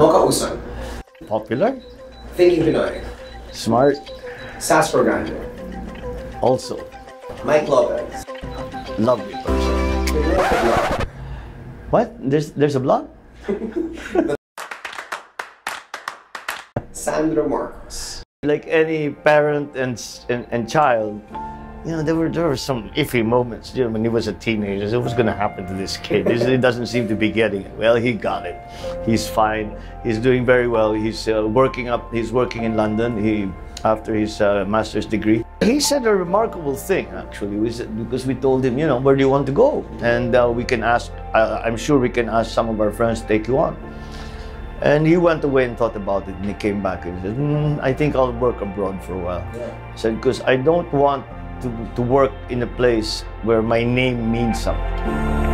Mocha. Popular, Thinking Pinoy. smart, Sasper Grande. also Mike Lopez. lovely person. The Girl of Love. What? There's there's a blog? Sandro Marcos. Like any parent and, and and child, you know, there were there were some iffy moments. You know, when he was a teenager, what was going to happen to this kid? He doesn't seem to be getting it. Well, he got it. He's fine. He's doing very well. He's uh, working up. He's working in London. He after his uh, master's degree. He said a remarkable thing actually, we said, because we told him, you know, where do you want to go? And uh, we can ask. Uh, I'm sure we can ask some of our friends to take you on. And he went away and thought about it, and he came back and said, "Hmm, "I think I'll work abroad for a while." Yeah. said because I don't want to, to work in a place where my name means something.